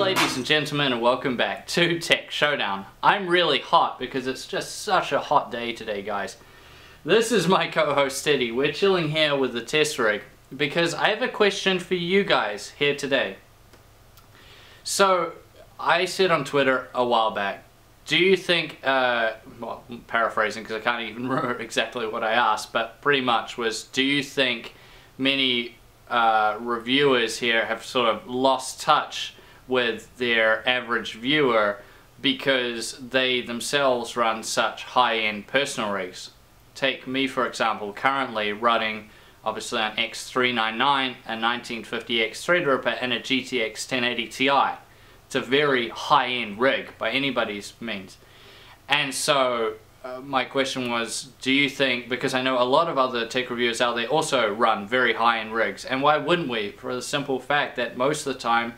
ladies and gentlemen and welcome back to Tech Showdown. I'm really hot because it's just such a hot day today guys. This is my co-host Teddy. We're chilling here with the test rig because I have a question for you guys here today. So I said on Twitter a while back, do you think, uh, well paraphrasing because I can't even remember exactly what I asked, but pretty much was do you think many uh, reviewers here have sort of lost touch with their average viewer because they themselves run such high-end personal rigs. Take me for example, currently running obviously an X399, a 1950X Threadripper and a GTX 1080 Ti. It's a very high-end rig by anybody's means. And so uh, my question was, do you think, because I know a lot of other tech reviewers out there also run very high-end rigs, and why wouldn't we? For the simple fact that most of the time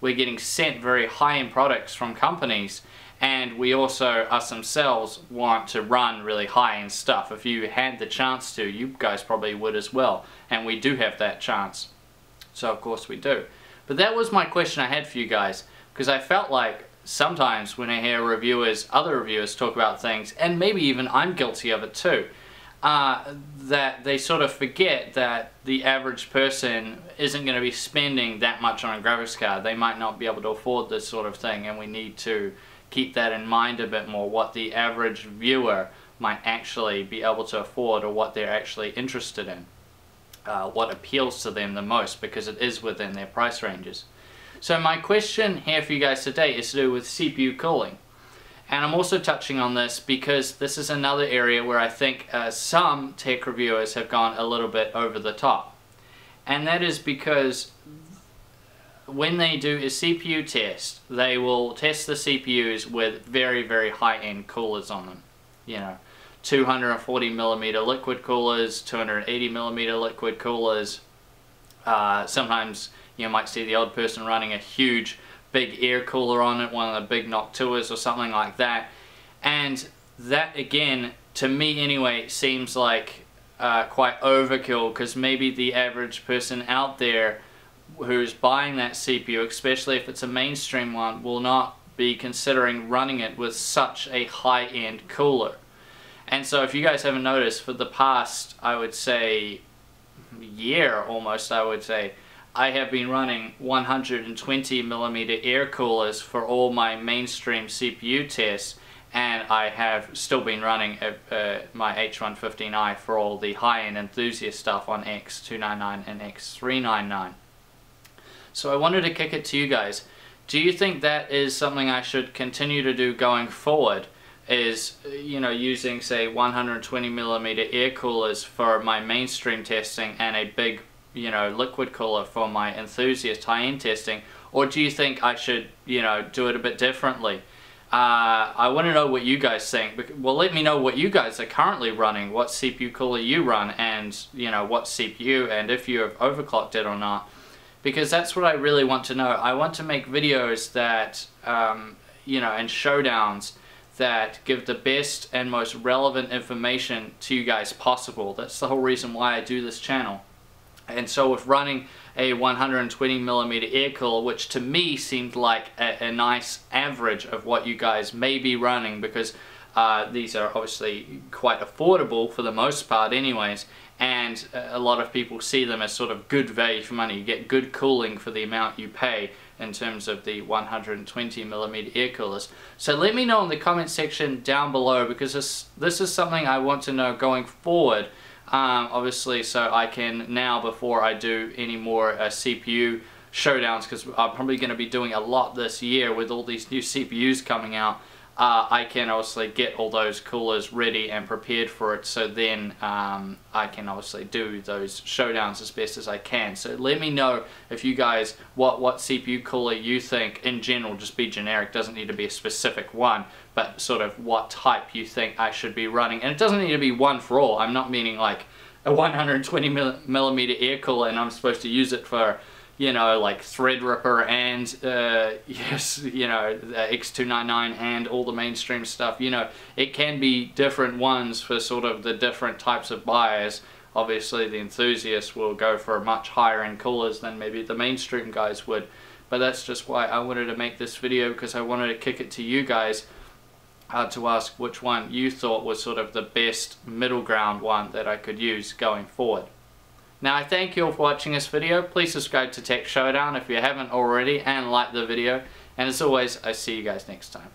we're getting sent very high-end products from companies and we also, us themselves, want to run really high-end stuff. If you had the chance to, you guys probably would as well. And we do have that chance. So of course we do. But that was my question I had for you guys. Because I felt like sometimes when I hear reviewers, other reviewers talk about things, and maybe even I'm guilty of it too, uh, that they sort of forget that the average person isn't going to be spending that much on a graphics card. They might not be able to afford this sort of thing and we need to keep that in mind a bit more, what the average viewer might actually be able to afford or what they're actually interested in. Uh, what appeals to them the most because it is within their price ranges. So my question here for you guys today is to do with CPU cooling. And I'm also touching on this because this is another area where I think uh, some tech reviewers have gone a little bit over the top. And that is because when they do a CPU test, they will test the CPUs with very, very high-end coolers on them. You know, 240 millimeter liquid coolers, 280 millimeter liquid coolers. Uh, sometimes you might see the old person running a huge big air cooler on it, one of the big Noctuas or something like that. And that again, to me anyway, seems like uh, quite overkill because maybe the average person out there who's buying that CPU, especially if it's a mainstream one, will not be considering running it with such a high-end cooler. And so if you guys haven't noticed, for the past, I would say, year almost, I would say, I have been running 120 millimeter air coolers for all my mainstream CPU tests and I have still been running uh, my H115i for all the high-end enthusiast stuff on X299 and X399. So I wanted to kick it to you guys. Do you think that is something I should continue to do going forward? Is, you know, using say 120 millimeter air coolers for my mainstream testing and a big you know, liquid cooler for my enthusiast high-end testing, or do you think I should, you know, do it a bit differently? Uh, I want to know what you guys think. Well, let me know what you guys are currently running, what CPU cooler you run, and, you know, what CPU, and if you have overclocked it or not. Because that's what I really want to know. I want to make videos that, um, you know, and showdowns that give the best and most relevant information to you guys possible. That's the whole reason why I do this channel. And so with running a 120 millimeter air cooler, which to me seemed like a, a nice average of what you guys may be running because uh, these are obviously quite affordable for the most part anyways and a lot of people see them as sort of good value for money. You get good cooling for the amount you pay in terms of the 120 millimeter air coolers. So let me know in the comment section down below because this, this is something I want to know going forward um, obviously so I can now before I do any more uh, CPU showdowns because I'm probably going to be doing a lot this year with all these new CPUs coming out uh, I can obviously get all those coolers ready and prepared for it so then um, I can obviously do those showdowns as best as I can. So let me know if you guys, what, what CPU cooler you think in general, just be generic, doesn't need to be a specific one, but sort of what type you think I should be running. And it doesn't need to be one for all, I'm not meaning like a 120 millimeter air cooler and I'm supposed to use it for you know, like Threadripper and, uh, yes, you know, X299 and all the mainstream stuff, you know, it can be different ones for sort of the different types of buyers. Obviously, the enthusiasts will go for much higher end coolers than maybe the mainstream guys would. but that's just why I wanted to make this video because I wanted to kick it to you guys uh, to ask which one you thought was sort of the best middle ground one that I could use going forward. Now I thank you all for watching this video. Please subscribe to Tech Showdown if you haven't already and like the video. And as always, I see you guys next time.